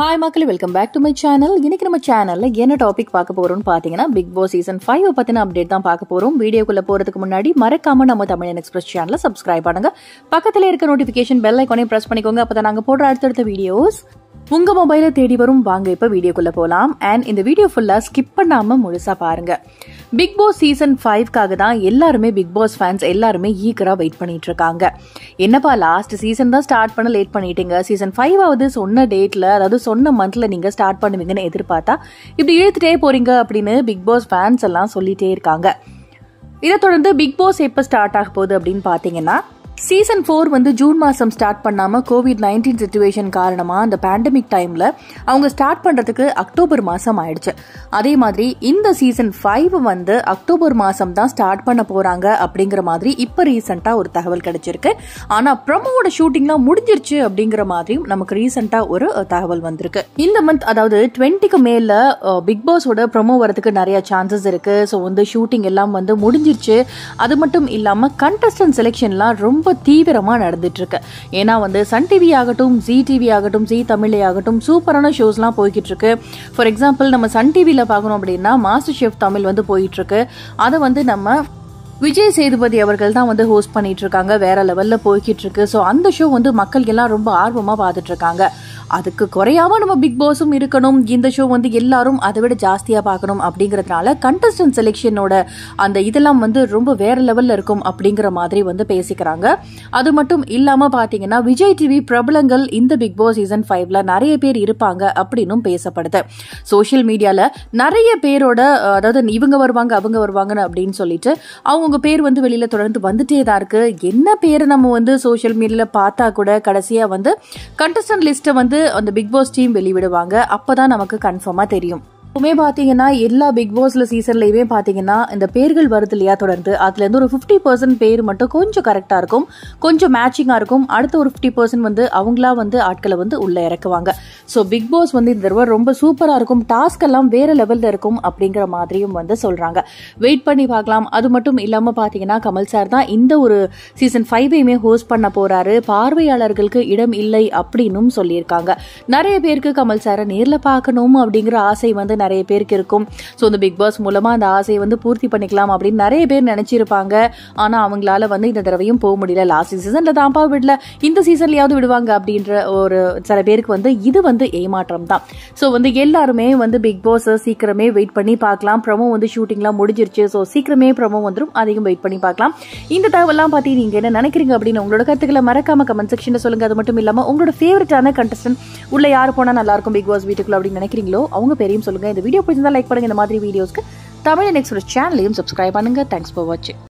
Hi மக்கள் welcome back to my channel இன்னைக்கு நம்ம சேனல்ல என்ன டாபிக் பார்க்க போகிறோம்னு பாத்தீங்கன்னா பிக் பாஸ் சீசன் ஃபைவ் பத்தின அப்டேட் தான் பார்க்க போறோம். வீடியோக்குள்ள போறதுக்கு முன்னாடி மறக்காம நம்ம தமிழன் எக்ஸ்பிரஸ் சேனலை சப்ஸ்கிரைப் பண்ணுங்க. பக்கத்துல இருக்க நோட்டிபிகேஷன் பெல் ஐக்கானே பிரஸ் பண்ணிக்கோங்க. அப்பதான் நாங்க போடுற அடுத்தடுத்த வீடியோஸ் உங்க மொபைல தேடி வரும். வாங்க இப்ப வீடியோக்குள்ள போலாம். அண்ட் இந்த வீடியோ ஃபுல்லா ஸ்கிப் பண்ணாம முழுசா பாருங்க. பிக் பாஸ் சீசன் ஃபைவ்க்காக தான் எல்லாருமே பிக் பாஸ் ஃபேன்ஸ் எல்லாருமே ஈக்கரா வெயிட் பண்ணிட்டு இருக்காங்க. என்னப்பா லாஸ்ட் சீசன் தான் ஸ்டார்ட் பண்ண லேட் பண்ணிட்டீங்க. சீசன் ஃபைவ் ஆகுது சொன்ன டேட்ல அதாவது சொன்ன மந்த்ல நீங்க ஸ்டார்ட் பண்ணுவீங்கன்னு எதிர்பார்த்தா இப்படி இழுத்துட்டே போறீங்க அப்படின்னு பிக் பாஸ் ஃபேன்ஸ் எல்லாம் சொல்லிட்டே இருக்காங்க. இதை தொடர்ந்து பிக் பாஸ் எப்போ ஸ்டார்ட் ஆக போகுது அப்படின்னு பார்த்தீங்கன்னா சீசன் ஃபோர் வந்து ஜூன் மாதம் ஸ்டார்ட் பண்ணாமல் கோவிட் நைன்டீன் சுச்சுவேஷன் காரணமாக அந்த பேண்டமிக் டைமில் அவங்க ஸ்டார்ட் பண்ணுறதுக்கு அக்டோபர் மாதம் ஆயிடுச்சு. அதே மாதிரி இந்த சீசன் ஃபைவ் வந்து அக்டோபர் மாதம் தான் ஸ்டார்ட் பண்ண போகிறாங்க அப்படிங்கிற மாதிரி இப்போ ரீசெண்டாக ஒரு தகவல் கிடைச்சிருக்கு. ஆனால் ப்ரமோவோட ஷூட்டிங்லாம் முடிஞ்சிருச்சு அப்படிங்கிற மாதிரியும் நமக்கு ரீசெண்டாக ஒரு தகவல் வந்திருக்கு. இந்த மந்த் அதாவது டுவெண்ட்டிக்கு மேல பிக் பாஸோட ப்ரமோ வரதுக்கு நிறைய சான்சஸ் இருக்குது ஸோ வந்து ஷூட்டிங் எல்லாம் வந்து முடிஞ்சிருச்சு. அது மட்டும் இல்லாமல் கண்டஸ்டன்ட் செலெக்ஷன்லாம் ரொம்ப தீவிரமாக நடந்துட்டுருக்கு. ஏன்னா வந்து சன் டிவி ஆகட்டும் ஜி டிவி ஆகட்டும் ஜி தமிழே ஆகட்டும் சூப்பரான ஷோஸ்லாம் போய்கிட்டு இருக்கு ஃபார் எக்ஸாம்பிள் நம்ம சன் டிவியில் பார்க்கணும் அப்படின்னா மாஸ்டர் ஷெஃப் தமிழ் வந்து போயிட்டுருக்கு. அதை வந்து நம்ம விஜய் சேதுபதி அவர்கள் தான் வந்து ஹோஸ்ட் பண்ணிட்டு இருக்காங்க வேற லெவல்ல போய்கிட்டு இருக்கு ஸோ அந்த ஷோ வந்து மக்கள் எல்லாம் ரொம்ப ஆர்வமா பார்த்துட்டு இருக்காங்க அதுக்கு குறையாம நம்ம பிக் பாஸும் இருக்கணும். இந்த ஷோ வந்து எல்லாரும் அதை விட ஜாஸ்தியா பார்க்கணும் அப்படிங்கறதுனால கண்டஸ்டன்ட் செலெக்ஷனோட அந்த இதெல்லாம் வந்து ரொம்ப வேற லெவல்ல இருக்கும் அப்படிங்கிற மாதிரி வந்து பேசிக்கிறாங்க. அது மட்டும் இல்லாம பாத்தீங்கன்னா விஜய் டிவி பிரபலங்கள் இந்த பிக் பாஸ் சீசன் ஃபைவ்ல நிறைய பேர் இருப்பாங்க அப்படின்னும் பேசப்படுது. சோஷியல் மீடியால நிறைய பேரோட அதாவது இவங்க வருவாங்க அவங்க வருவாங்கன்னு அப்படின்னு சொல்லிட்டு அவங்க பேர் வந்து வெளியில தொடர்ந்து வந்துட்டே தான் இருக்கு. என்ன பேரை நம்ம வந்து சோஷியல் மீடியால பார்த்தா கூட கடைசியா வந்து கண்டஸ்டன்ட் லிஸ்ட்டை வந்து அந்த பிக் பாஸ் டீம் வெளிவிடுவாங்க. அப்போதான் நமக்கு கன்ஃபார்மா தெரியும். எப்பவுமே பார்த்தீங்கன்னா எல்லா பிக் பாஸ்ல சீசன்லயுமே பார்த்தீங்கன்னா இந்த பேர்கள் வருது இல்லையா தொடர்ந்து? அதுல இருந்து ஒரு ஃபிஃப்டி பர்சன்ட் பேர் மட்டும் கொஞ்சம் கரெக்டா இருக்கும் கொஞ்சம் மேட்சிங்கா இருக்கும். அடுத்த ஒரு ஃபிஃப்டி பர்சன்ட் வந்து அவங்களா வந்து ஆட்களை வந்து உள்ள இறக்குவாங்க. ஸோ பிக் பாஸ் வந்து இந்த தடவை ரொம்ப சூப்பரா இருக்கும். டாஸ்க் எல்லாம் வேற லெவல்ல இருக்கும் அப்படிங்கிற மாதிரியும் வந்து சொல்றாங்க. வெயிட் பண்ணி பார்க்கலாம். அது மட்டும் இல்லாம பாத்தீங்கன்னா கமல் சார் தான் இந்த ஒரு சீசன் ஃபைவையுமே ஹோஸ்ட் பண்ண போறாரு. பார்வையாளர்களுக்கு இடம் இல்லை அப்படின்னும் சொல்லியிருக்காங்க. நிறைய பேருக்கு கமல் சாரை நேரில் பார்க்கணும் அப்படிங்கிற ஆசை வந்து நிறைய பேருக்கு இருக்கும். ஸோ இந்த பிக் பாஸ் மூலமாக அந்த ஆசையை வந்து பூர்த்தி பண்ணிக்கலாம் அப்படின்னு நிறைய பேர் நினைச்சிருப்பாங்க. ஆனால் அவங்களால வந்து இந்த தடவையும் போக முடியல. லாஸ்ட் சீசனில் தான்ப்பா விடல. இந்த சீசன்லையாவது விடுவாங்க அப்படின்ற ஒரு சில பேருக்கு வந்து இது வந்து ஏமாற்றம் தான். ஸோ வந்து எல்லாருமே வந்து பிக் பாஸ் சீக்கிரமே வெயிட் பண்ணி பார்க்கலாம். ப்ரமோ வந்து ஷூட்டிங்லாம் முடிஞ்சிருச்சு. ஸோ சீக்கிரமே ப்ரமோ வந்துடும் அதிகம் வெயிட் பண்ணி பார்க்கலாம். இந்த தகவலாம் பற்றி நீங்கள் என்ன நினைக்கிறீங்க அப்படின்னு உங்களோட கருத்துக்களை மறக்காம கமெண்ட் செக்ஷனில் சொல்லுங்க. அது மட்டும் இல்லாமல் உங்களோட ஃபேவரட்டான கண்டஸ்டன்ட் உள்ள யார் போனால் நல்லாயிருக்கும் பிக் பாஸ் வீட்டுக்குள்ள அப்படின்னு நினைக்கிறீங்களோ அவங்க பேரையும் சொல்லுங்க. இந்த வீடியோ பிடிச்சிருந்தா லைக் பண்ணுங்க. இந்த மாதிரி வீடியோஸ்க்கு தமிழ் ஒரு சேனலையும் சப்ஸ்கிரைப் பண்ணுங்க. தேங்க்ஸ் ஃபார் வாட்சிங்